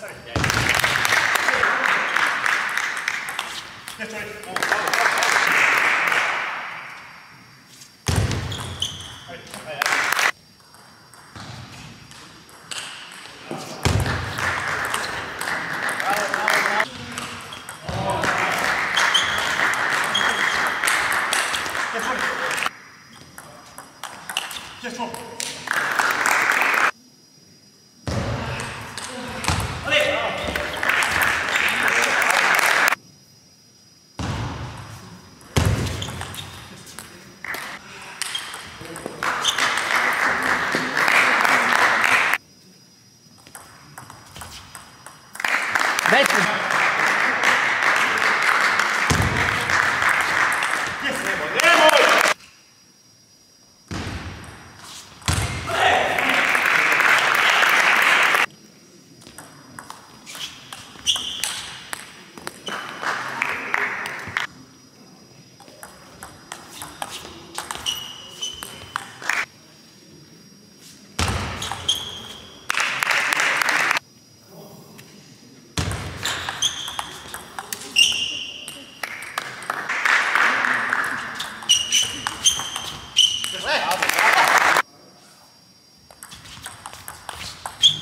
Dajcie.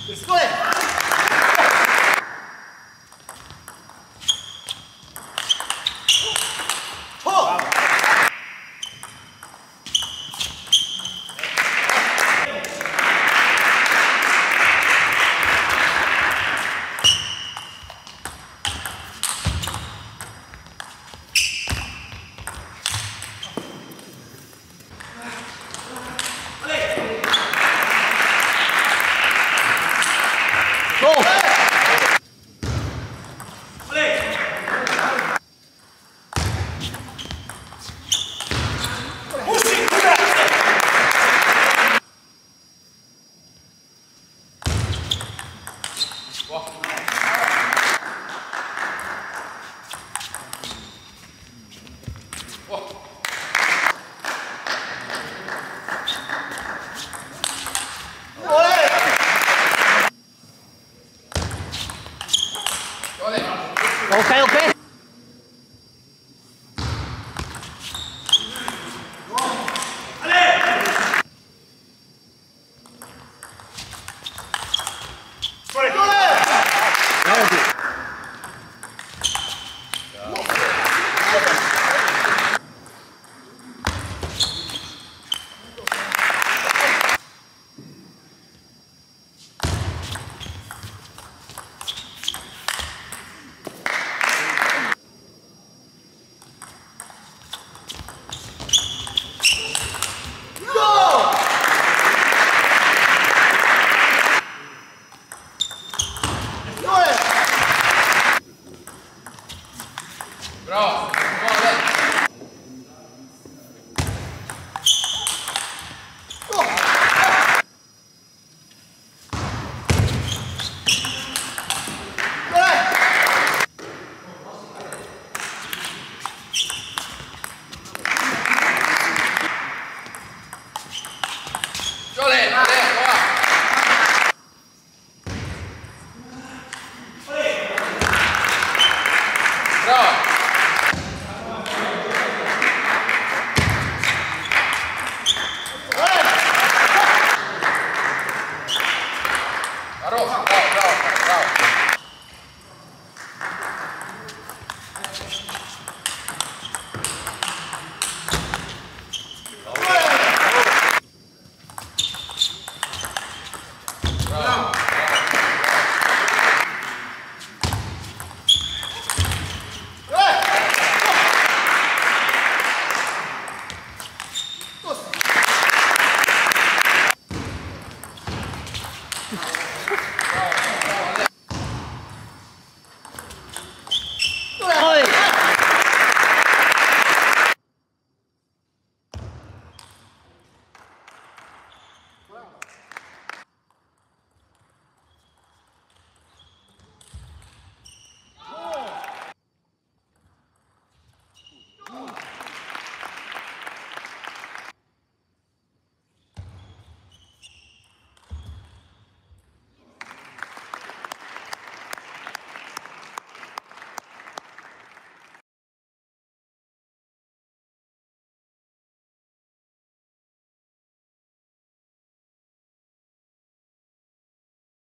对 Okay, okay. Allez! Não. Parou, calma, calma, calma.